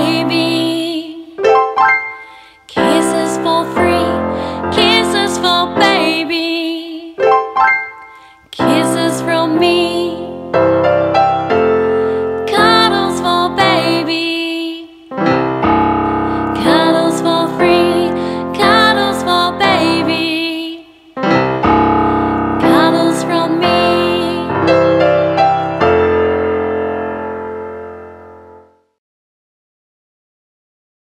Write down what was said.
baby. Kisses for free, kisses for baby.